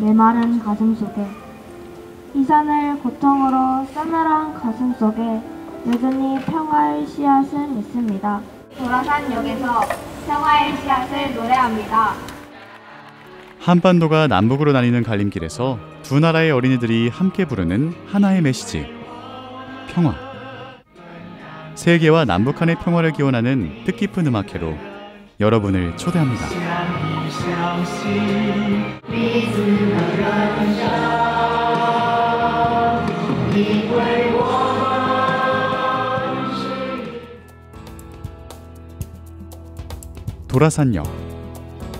메마른 가슴 속에 이 산을 고통으로 싸늘한 가슴 속에 여전히 평화의 씨앗은 있습니다. 도라산 역에서 평화의 씨앗을 노래합니다. 한반도가 남북으로 나뉘는 갈림길에서 두 나라의 어린이들이 함께 부르는 하나의 메시지 평화 세계와 남북한의 평화를 기원하는 뜻깊은 음악회로 여러분을 초대합니다. 도라산역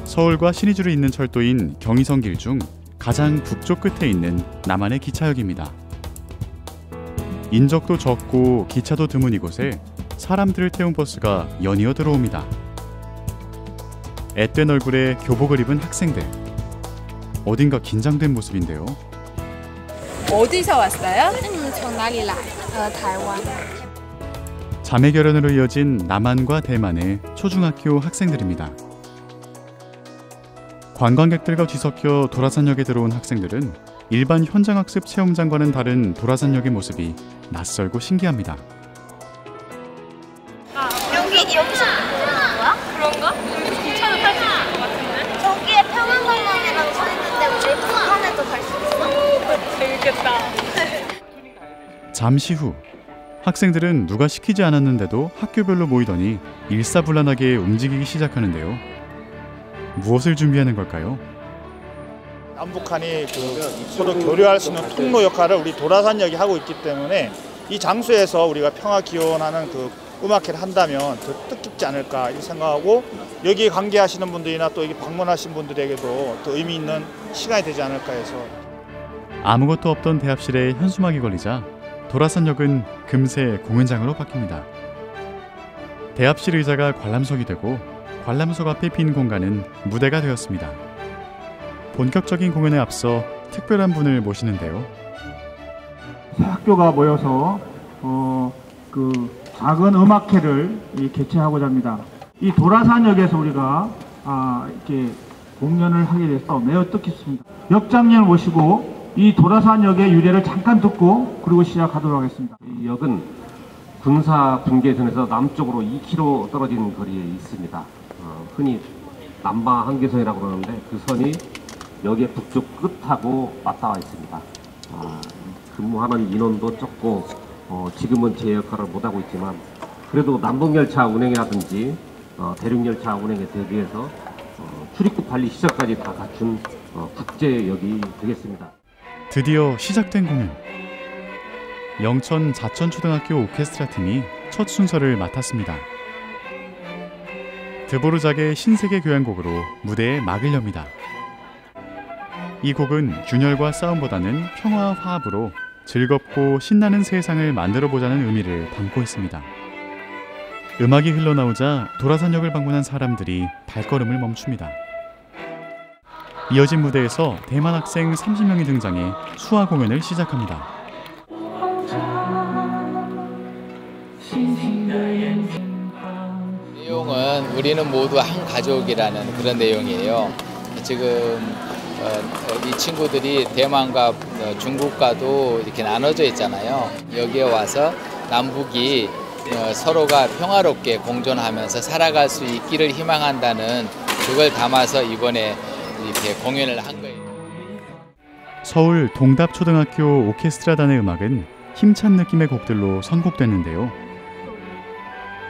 서울과 신의주를 잇는 철도인 경의선 길 중 가장 북쪽 끝에 있는 남한의 기차역입니다. 인적도 적고 기차도 드문 이곳에 사람들을 태운 버스가 연이어 들어옵니다. 앳된 얼굴에 교복을 입은 학생들. 어딘가 긴장된 모습인데요. 어디서 왔어요? 음, 저나리라 어, 타이완. 자매 결연으로 이어진 남한과 대만의 초중학교 학생들입니다. 관광객들과 뒤섞여 도라산역에 들어온 학생들은 일반 현장학습 체험장과는 다른 도라산역의 모습이 낯설고 신기합니다. 잠시 후 학생들은 누가 시키지 않았는데도 학교별로 모이더니 일사불란하게 움직이기 시작하는데요. 무엇을 준비하는 걸까요? 남북한이 그 서로 교류할 수 있는 통로 역할을 우리 도라산역이 하고 있기 때문에 이 장소에서 우리가 평화 기원하는 그 음악회를 한다면 더 뜻깊지 않을까 이 생각하고 여기 관계하시는 분들이나 또 여기 방문하신 분들에게도 더 의미 있는 시간이 되지 않을까 해서 아무것도 없던 대합실에 현수막이 걸리자 도라산역은 금세 공연장으로 바뀝니다. 대합실 의자가 관람석이 되고 관람석 앞에 빈 공간은 무대가 되었습니다. 본격적인 공연에 앞서 특별한 분을 모시는데요. 학교가 모여서 어, 그 작은 음악회를 이 개최하고자 합니다. 이 도라산역에서 우리가 아, 이렇게 공연을 하게 돼서 매우 뜻깊습니다. 역장님을 모시고 이 도라산 역의 유래를 잠깐 듣고 그리고 시작하도록 하겠습니다. 이 역은 군사 분계선에서 남쪽으로 2km 떨어진 거리에 있습니다. 어, 흔히 남바 한계선이라고 그러는데 그 선이 역의 북쪽 끝하고 맞닿아 있습니다. 아, 근무하는 인원도 적고 어, 지금은 제 역할을 못하고 있지만 그래도 남북열차 운행이라든지 어, 대륙열차 운행에 대비해서 어, 출입국 관리 시설까지 다 갖춘 어, 국제역이 되겠습니다. 드디어 시작된 공연. 영천 자천초등학교 오케스트라 팀이 첫 순서를 맡았습니다. 드보르작의 신세계 교향곡으로 무대에 막을 엽니다. 이 곡은 균열과 싸움보다는 평화와 화합으로 즐겁고 신나는 세상을 만들어 보자는 의미를 담고 있습니다. 음악이 흘러나오자 도라산역을 방문한 사람들이 발걸음을 멈춥니다. 이어진 무대에서 대만 학생 30명이 등장해 수화 공연을 시작합니다. 내용은 우리는 모두 한 가족이라는 그런 내용이에요. 지금 어, 이 친구들이 대만과 어, 중국과도 이렇게 나눠져 있잖아요. 여기에 와서 남북이 어, 서로가 평화롭게 공존하면서 살아갈 수 있기를 희망한다는 그걸 담아서 이번에 이렇게 공연을 한 거예요. 서울 동답초등학교 오케스트라단의 음악은 힘찬 느낌의 곡들로 선곡됐는데요.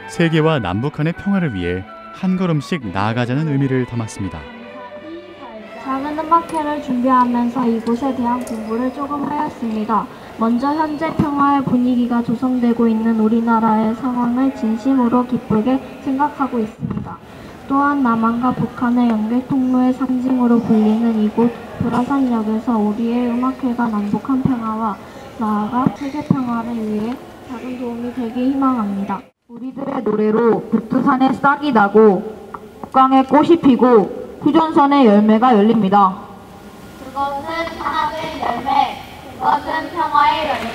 세계와 남북한의 평화를 위해 한 걸음씩 나아가자는 의미를 담았습니다. 작은 음악회를 준비하면서 이곳에 대한 공부를 조금 하였습니다. 먼저 현재 평화의 분위기가 조성되고 있는 우리나라의 상황을 진심으로 기쁘게 생각하고 있습니다. 또한 남한과 북한의 연계 통로의 상징으로 불리는 이곳 도라산역에서 우리의 음악회가 남북한 평화와 나아가 세계 평화를 위해 작은 도움이 되길 희망합니다. 우리들의 노래로 북두산에 싹이 나고 북강에 꽃이 피고 휴전선에 열매가 열립니다. 그것은 하나의 열매. 그것은 평화의 열매.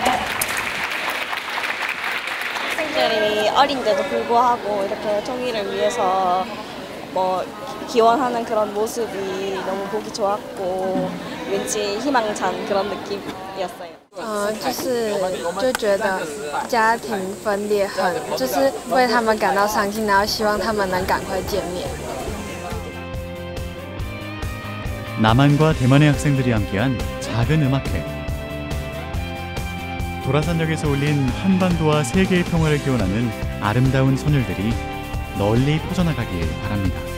학생들이 어린데도 불구하고 이렇게 통일을 위해서 뭐 기원하는 그런 모습이 너무 보기 좋았고 왠지 희망찬 그런 느낌이었어요. 呃，就是就觉得家庭分裂很，就是为他们感到伤心，然后希望他们能赶快见面。 남한과 대만의 학생들이 함께한 작은 음악회. 도라산역에서 올린 한반도와 세계의 평화를 기원하는 아름다운 선율들이 널리 퍼져나가길 바랍니다.